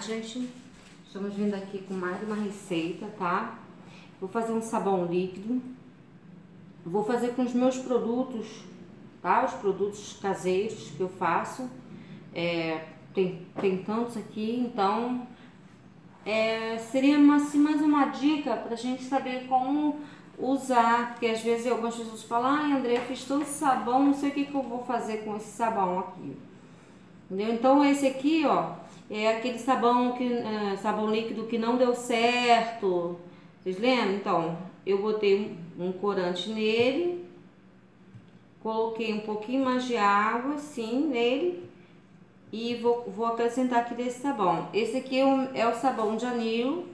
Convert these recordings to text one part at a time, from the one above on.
gente. Estamos vindo aqui com mais uma receita, tá? Vou fazer um sabão líquido. Vou fazer com os meus produtos, tá? Os produtos caseiros que eu faço. É, tem, tem tantos aqui, então é, seria assim, mais uma dica pra gente saber como usar, porque às vezes algumas pessoas falam, ai André, fiz todo sabão, não sei o que, que eu vou fazer com esse sabão aqui. Entendeu? Então esse aqui, ó, é aquele sabão que é, sabão líquido que não deu certo. Vocês lembram? Então, eu botei um, um corante nele, coloquei um pouquinho mais de água assim nele e vou, vou acrescentar aqui desse sabão. Esse aqui é o, é o sabão de anil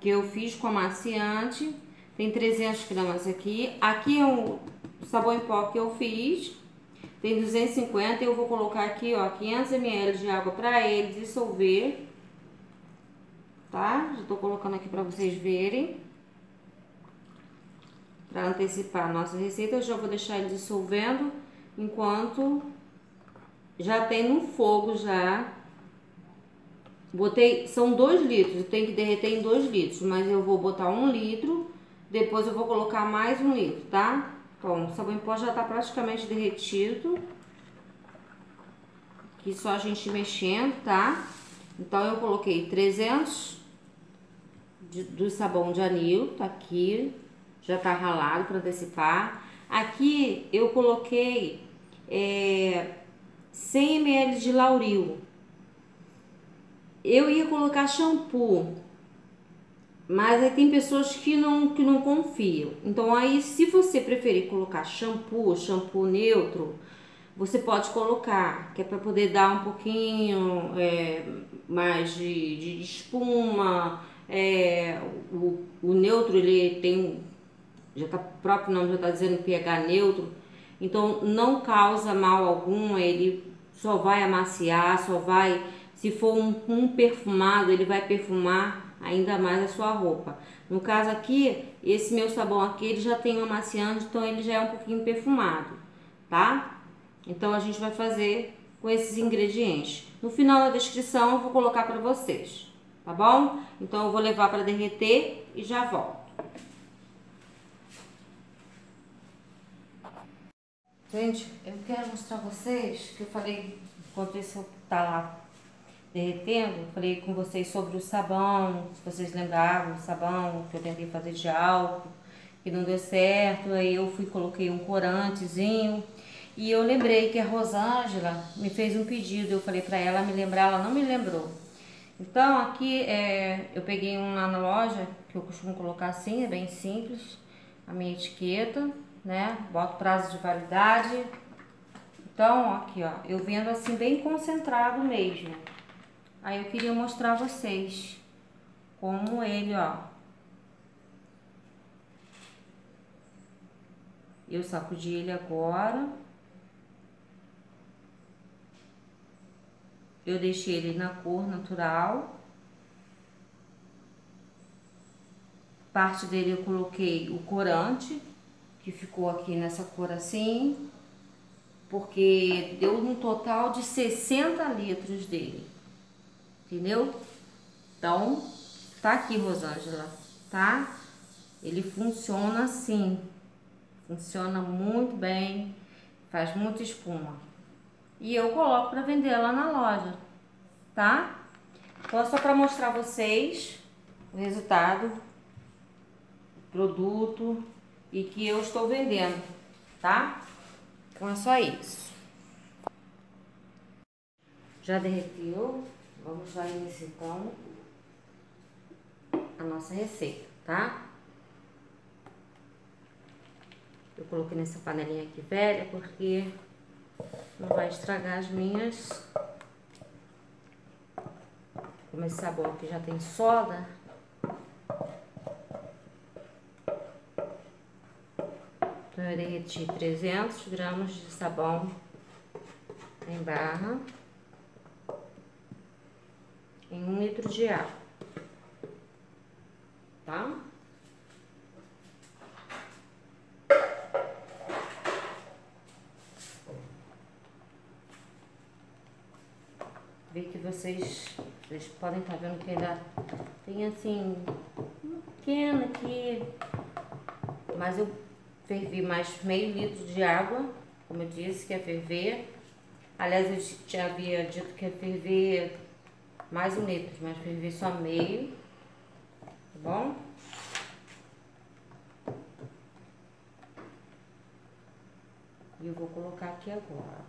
que eu fiz com amaciante. Tem 300 gramas aqui. Aqui é o sabão em pó que eu fiz. Tem 250. Eu vou colocar aqui, ó, 500 ml de água para ele dissolver. Tá? Já tô colocando aqui para vocês verem. Para antecipar a nossa receita, eu já vou deixar ele dissolvendo enquanto já tem no fogo já Botei, são dois litros, tem que derreter em dois litros, mas eu vou botar um litro, depois eu vou colocar mais um litro, tá? Então, o sabão em pó já tá praticamente derretido. Aqui só a gente mexendo, tá? Então, eu coloquei 300 de, do sabão de anil, tá aqui, já tá ralado para antecipar. Aqui eu coloquei é, 100 ml de lauril, eu ia colocar shampoo, mas aí tem pessoas que não, que não confiam. Então aí, se você preferir colocar shampoo, shampoo neutro, você pode colocar, que é para poder dar um pouquinho é, mais de, de espuma. É, o, o neutro ele tem, já tá próprio nome já está dizendo pH neutro, então não causa mal algum, ele só vai amaciar, só vai se for um, um perfumado, ele vai perfumar ainda mais a sua roupa. No caso aqui, esse meu sabão aqui, ele já tem um amaciante, então ele já é um pouquinho perfumado, tá? Então a gente vai fazer com esses ingredientes. No final da descrição eu vou colocar para vocês, tá bom? Então eu vou levar para derreter e já volto. Gente, eu quero mostrar a vocês que eu falei, enquanto isso tá lá derretendo, falei com vocês sobre o sabão, se vocês lembravam do sabão que eu tentei fazer de álcool, que não deu certo, aí eu fui coloquei um corantezinho. E eu lembrei que a Rosângela me fez um pedido, eu falei para ela me lembrar, ela não me lembrou. Então aqui é, eu peguei um lá na loja, que eu costumo colocar assim, é bem simples, a minha etiqueta, né? Boto prazo de validade. Então, aqui ó, eu vendo assim bem concentrado mesmo. Aí eu queria mostrar a vocês como ele, ó. Eu sacudi ele agora. Eu deixei ele na cor natural. Parte dele eu coloquei o corante, que ficou aqui nessa cor assim, porque deu um total de 60 litros dele entendeu? Então, tá aqui, Rosângela, tá? Ele funciona assim, funciona muito bem, faz muita espuma. E eu coloco para vender lá na loja, tá? Então, só para mostrar vocês o resultado, o produto e que eu estou vendendo, tá? Então, é só isso. Já derreteu. Vamos dar início então a nossa receita, tá? Eu coloquei nessa panelinha aqui velha porque não vai estragar as minhas. Como esse sabão aqui já tem soda. Então eu derreti 300 gramas de sabão em barra em um litro de água, tá? Vê que você vocês, vocês podem estar tá vendo que ainda tem assim, pequena aqui, mas eu fervi mais meio litro de água, como eu disse, que é ferver. Aliás, eu já havia dito que é ferver mais um litro, mas ferver só meio, tá bom? E eu vou colocar aqui agora.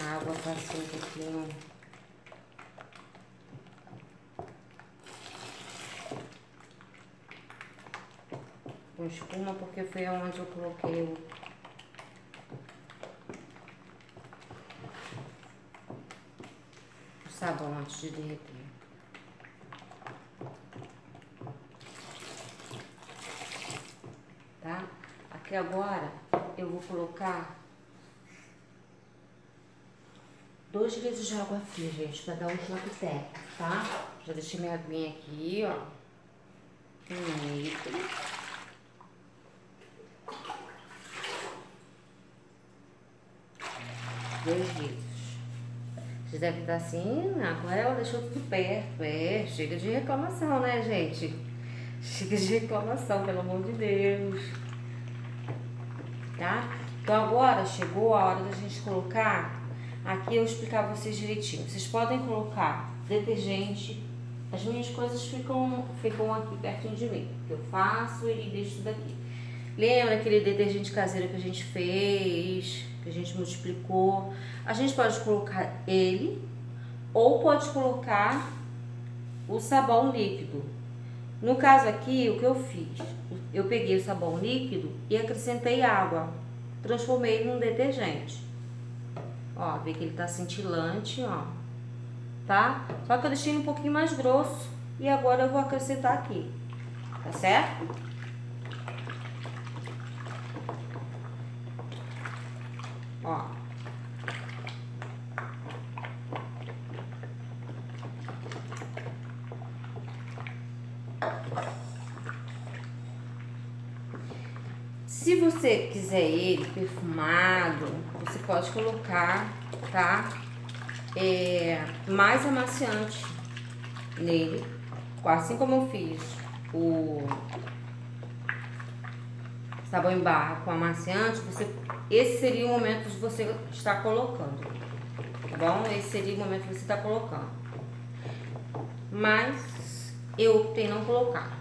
A água passou um pouquinho com espuma porque foi onde eu coloquei o sabão antes de derreter. Tá? Aqui agora eu vou colocar dois litros de água fria, gente, pra dar um técnico, tá? Já deixei minha aguinha aqui, ó. Um litro. dois litros. Vocês devem estar assim, agora ela deixou tudo perto. É, chega de reclamação, né, gente? Chega de reclamação, pelo amor de Deus. Tá? Então agora chegou a hora da gente colocar. Aqui eu explicar pra vocês direitinho. Vocês podem colocar detergente. As minhas coisas ficam, ficam aqui pertinho de mim. Eu faço e deixo tudo aqui. Lembra aquele detergente caseiro que a gente fez? Que a gente multiplicou. A gente pode colocar ele ou pode colocar o sabão líquido. No caso aqui, o que eu fiz? Eu peguei o sabão líquido e acrescentei água. Transformei num detergente. Ó, vê que ele tá cintilante, ó. Tá? Só que eu deixei um pouquinho mais grosso. E agora eu vou acrescentar aqui. Tá certo? Ó. Se você quiser ele perfumado, você pode colocar, tá? É, mais amaciante nele, assim como eu fiz o sabão em barra com amaciante, você esse seria o momento de você estar colocando, tá bom? Esse seria o momento que você está colocando. Mas eu optei não colocar.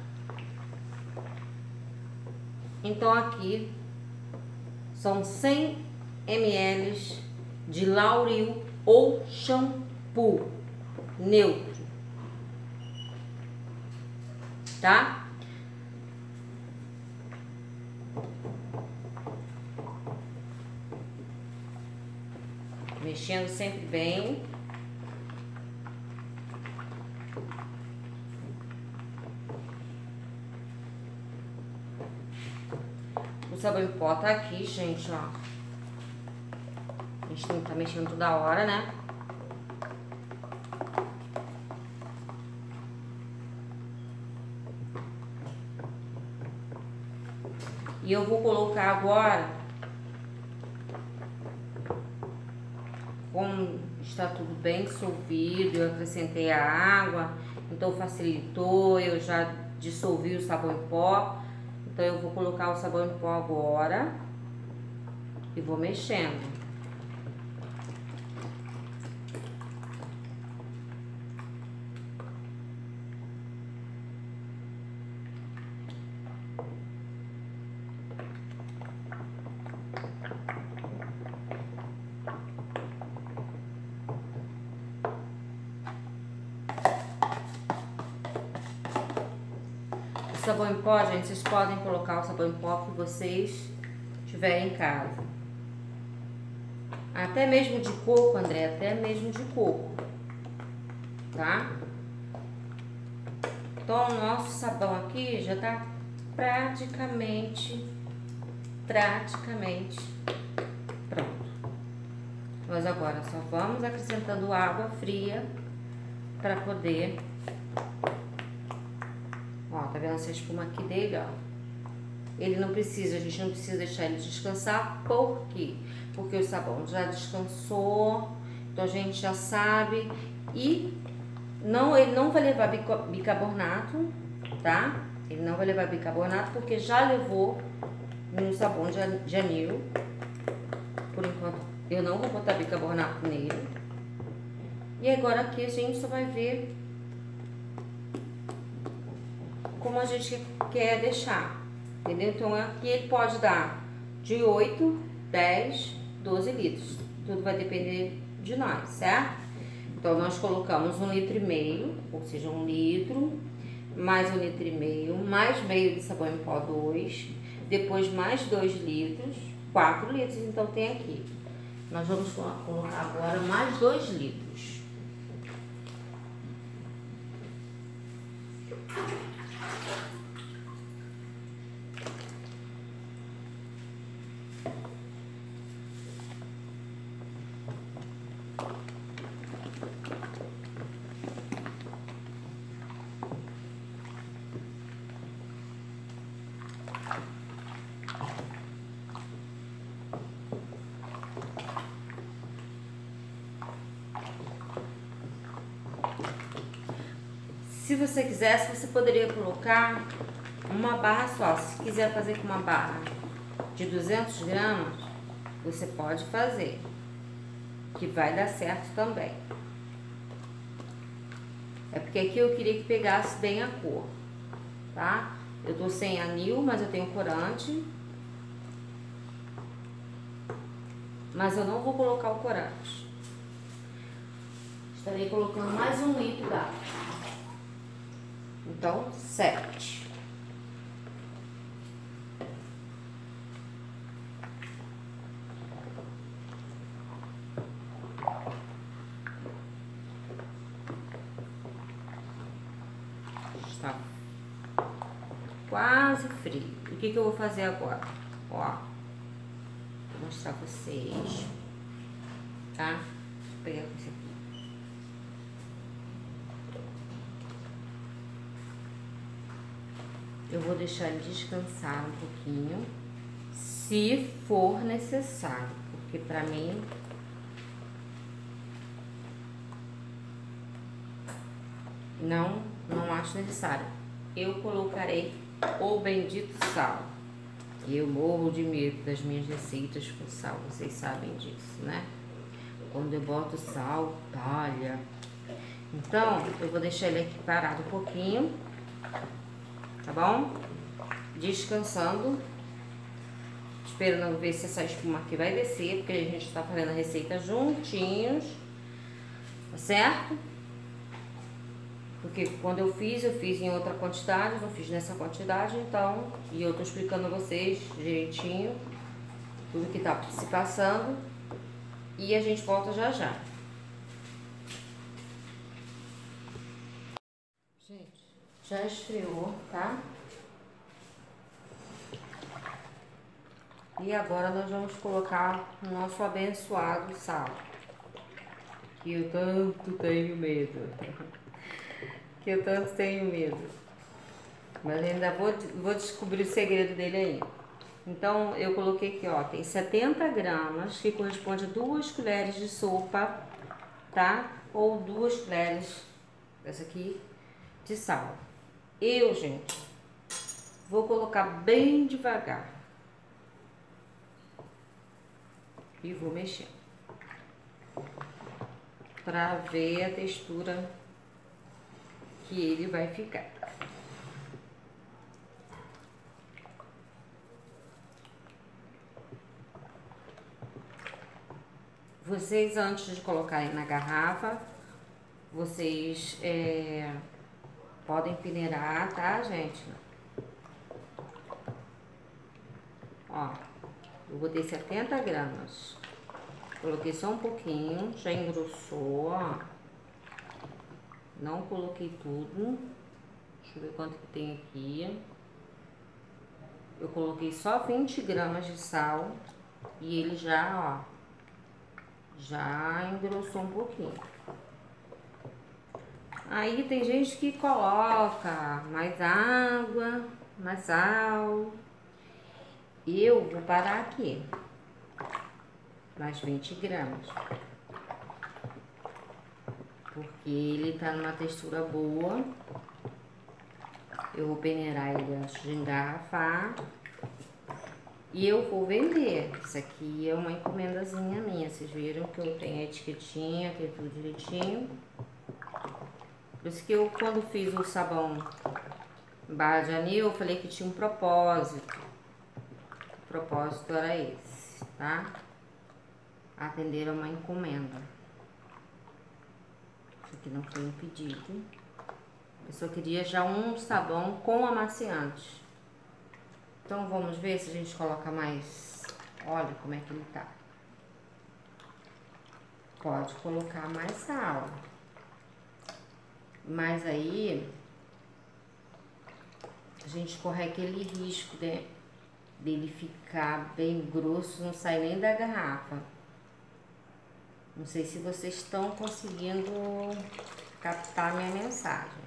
Então aqui são 100 ml de lauril ou shampoo neutro, tá? Mexendo sempre bem. O sabão em pó tá aqui, gente, ó. A gente tem que tá mexendo toda hora, né? E eu vou colocar agora como está tudo bem dissolvido, eu acrescentei a água, então facilitou, eu já dissolvi o sabão em pó. Então eu vou colocar o sabão em pó agora e vou mexendo. Sabão em pó, gente, vocês podem colocar o sabão em pó que vocês tiverem em casa. Até mesmo de coco, André, até mesmo de coco, tá? Então, o nosso sabão aqui já tá praticamente, praticamente pronto. Nós agora só vamos acrescentando água fria para poder tá vendo essa espuma aqui dele, ó? ele não precisa, a gente não precisa deixar ele descansar, por quê? Porque o sabão já descansou, então a gente já sabe e não, ele não vai levar bicarbonato, tá? Ele não vai levar bicarbonato porque já levou no sabão de anil. Por enquanto, eu não vou botar bicarbonato nele. E agora aqui a gente só vai ver como a gente quer deixar, entendeu? Então aqui ele pode dar de 8, 10, 12 litros. Tudo vai depender de nós, certo? Então, nós colocamos um litro e meio, ou seja, um litro, mais um litro e meio, mais meio de sabão em pó 2, depois mais 2 litros, 4 litros, então tem aqui. Nós vamos colocar agora mais 2 litros. Se você quisesse, você poderia colocar uma barra só. Se quiser fazer com uma barra de 200 gramas, você pode fazer, que vai dar certo também. É porque aqui eu queria que pegasse bem a cor, tá? Eu tô sem anil, mas eu tenho corante. Mas eu não vou colocar o corante. Estarei colocando mais um litro d'água. Então, sete. Está quase frio. O que, que eu vou fazer agora? Ó, vou mostrar vocês, tá? Vou pegar aqui. Eu vou deixar descansar um pouquinho, se for necessário, porque pra mim não, não acho necessário. Eu colocarei o bendito sal. Eu morro de medo das minhas receitas com sal, vocês sabem disso, né? Quando eu boto sal, talha. Então, eu vou deixar ele aqui parado um pouquinho tá bom? Descansando. Esperando ver se essa espuma aqui vai descer, porque a gente tá fazendo a receita juntinhos, tá certo? Porque quando eu fiz, eu fiz em outra quantidade, não fiz nessa quantidade, então... E eu tô explicando a vocês direitinho tudo que tá se passando. E a gente volta já já. Já esfriou, tá? E agora nós vamos colocar o nosso abençoado sal. Que eu tanto tenho medo. que eu tanto tenho medo. Mas ainda vou, vou descobrir o segredo dele aí. Então, eu coloquei aqui, ó, tem 70 gramas, que corresponde a duas colheres de sopa, tá? Ou duas colheres, essa aqui, de sal. Eu, gente, vou colocar bem devagar. E vou mexer. Pra ver a textura que ele vai ficar. Vocês, antes de colocarem na garrafa, vocês é, Podem peneirar, tá, gente? Ó, eu botei 70 gramas. Coloquei só um pouquinho, já engrossou, ó. Não coloquei tudo. Deixa eu ver quanto que tem aqui. Eu coloquei só 20 gramas de sal e ele já, ó, já engrossou um pouquinho. Aí tem gente que coloca mais água, mais sal. Eu vou parar aqui. Mais 20 gramas. Porque ele tá numa textura boa. Eu vou peneirar ele antes de engarrafar. E eu vou vender. Isso aqui é uma encomendazinha minha. Vocês viram que eu tenho a etiquetinha, tem tudo direitinho. Por isso que eu, quando fiz o sabão barra de anil, eu falei que tinha um propósito. O propósito era esse, tá? Atender a uma encomenda. Isso aqui não foi um pedido. A pessoa queria já um sabão com amaciante. Então vamos ver se a gente coloca mais. Olha como é que ele tá. Pode colocar mais sal. Mas aí a gente corre aquele risco de, dele ficar bem grosso, não sai nem da garrafa. Não sei se vocês estão conseguindo captar minha mensagem.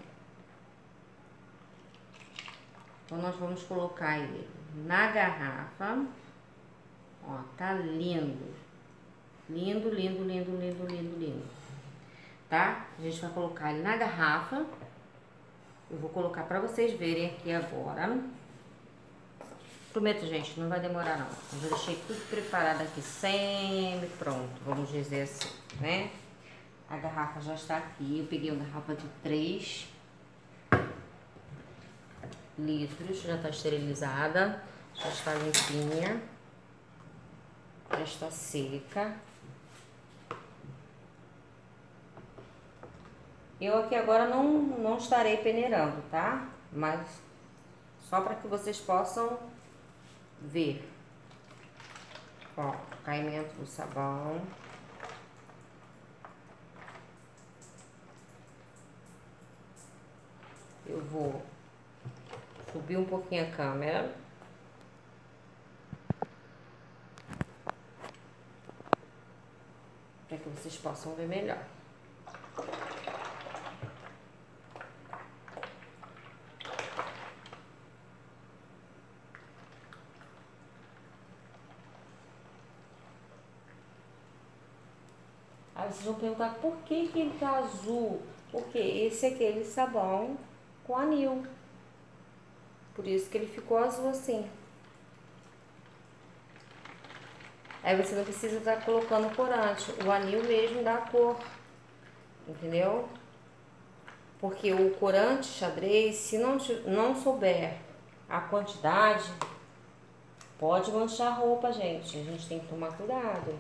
Então nós vamos colocar ele na garrafa. Ó, tá lindo. Lindo, lindo, lindo, lindo, lindo, lindo tá? A gente vai colocar ele na garrafa. Eu vou colocar pra vocês verem aqui agora. Prometo, gente, não vai demorar não. Eu já deixei tudo preparado aqui, sempre pronto, vamos dizer assim, né? A garrafa já está aqui, eu peguei uma garrafa de 3 litros, já está esterilizada, já está limpinha, já está seca. Eu aqui agora não, não estarei peneirando, tá? Mas só para que vocês possam ver. Ó, caimento do sabão. Eu vou subir um pouquinho a câmera. Para que vocês possam ver melhor. Aí vocês vão perguntar por que, que ele tá azul? Porque esse é aquele sabão com anil. Por isso que ele ficou azul assim. Aí você não precisa estar tá colocando corante. O anil mesmo dá a cor. Entendeu? Porque o corante xadrez, se não, não souber a quantidade, pode manchar a roupa, gente. A gente tem que tomar cuidado.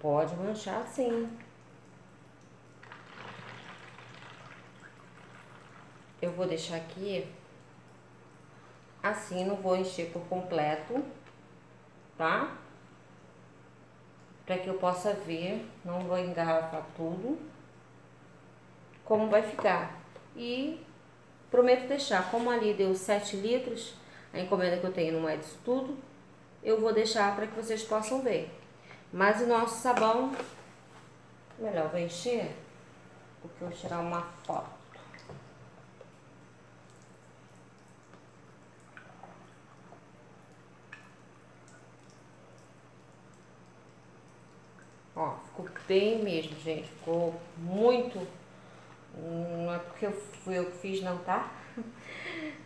Pode manchar sim. Eu vou deixar aqui assim, não vou encher por completo, tá? Para que eu possa ver, não vou engarrafar tudo, como vai ficar. E prometo deixar, como ali deu 7 litros, a encomenda que eu tenho não é disso tudo, eu vou deixar para que vocês possam ver. Mas o nosso sabão, melhor vou encher, porque eu vou tirar uma foto. Ó, ficou bem mesmo, gente. Ficou muito. Não é porque eu fui eu que fiz, não, tá?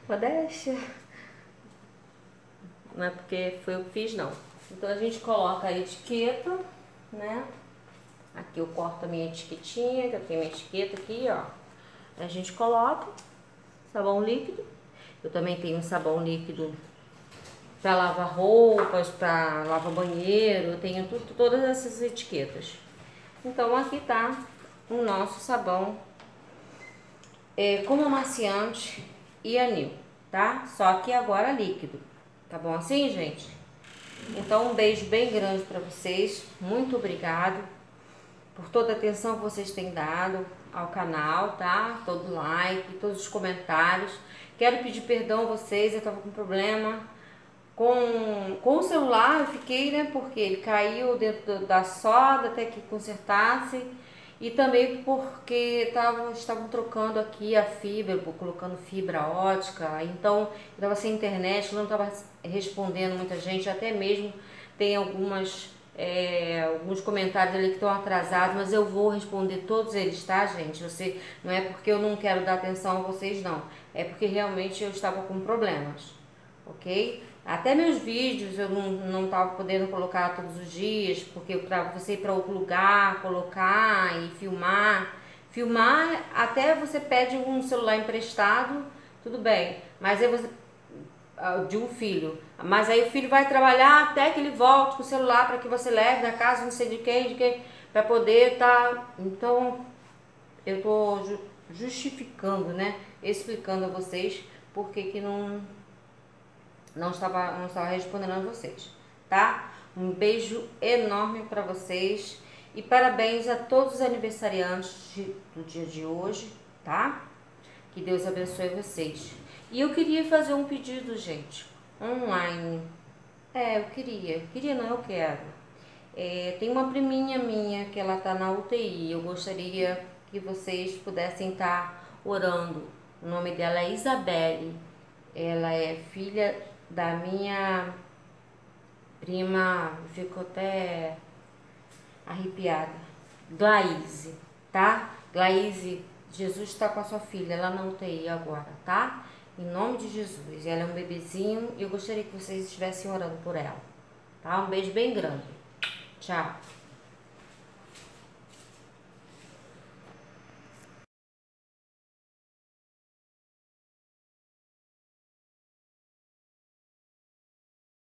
Modéstia. Não é porque foi eu que fiz, não. Então a gente coloca a etiqueta, né? Aqui eu corto a minha etiquetinha, que eu tenho minha etiqueta aqui, ó. A gente coloca sabão líquido. Eu também tenho um sabão líquido para lavar roupas, para lavar banheiro, eu tenho tudo, todas essas etiquetas. Então aqui tá o nosso sabão é, como amaciante e anil, tá? Só que agora líquido. Tá bom assim, gente? Então, um beijo bem grande para vocês. Muito obrigado por toda a atenção que vocês têm dado ao canal, tá? Todo like, todos os comentários. Quero pedir perdão a vocês, eu tava com problema com, com o celular, eu fiquei, né? Porque ele caiu dentro da soda até que consertasse. E também porque tavam, estavam trocando aqui a fibra, colocando fibra ótica, então estava sem internet, não estava respondendo muita gente, até mesmo tem algumas é, alguns comentários ali que estão atrasados, mas eu vou responder todos eles, tá, gente? Você não é porque eu não quero dar atenção a vocês, não. É porque realmente eu estava com problemas, ok? Até meus vídeos eu não, não tava podendo colocar todos os dias, porque para você ir para outro lugar, colocar e filmar. Filmar, até você pede um celular emprestado, tudo bem. Mas aí você. Ah, de um filho. Mas aí o filho vai trabalhar até que ele volte com o celular para que você leve na casa, não sei de quem, de quem, para poder. Tá... Então, eu tô justificando, né? Explicando a vocês por que, que não não estava, não estava respondendo a vocês, tá? Um beijo enorme para vocês e parabéns a todos os aniversariantes de, do dia de hoje, tá? Que Deus abençoe vocês. E eu queria fazer um pedido, gente, online. É, eu queria. Queria não, eu quero. É, tem uma priminha minha que ela tá na UTI. Eu gostaria que vocês pudessem estar tá orando. O nome dela é Isabelle. Ela é filha da minha prima, ficou até arrepiada. Glaíse, tá? Glaíse, Jesus está com a sua filha lá na UTI agora, tá? Em nome de Jesus. Ela é um bebezinho e eu gostaria que vocês estivessem orando por ela. Tá? Um beijo bem grande. Tchau.